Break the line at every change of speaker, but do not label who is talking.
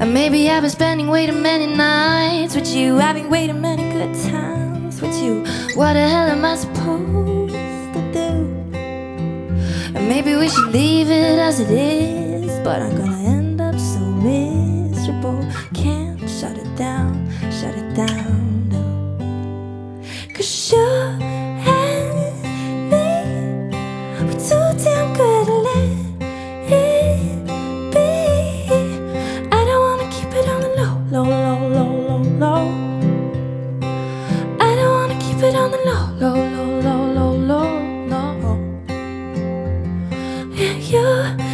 And maybe I've been spending way too many nights with you, having way too many good times with you. What the hell am I supposed to do? And maybe we should leave it as it is, but I'm gonna end up so miserable. Can't shut it down, shut it down, no. Cause low. I don't wanna keep it on the low, low, low, low, low, low, low. Yeah, you.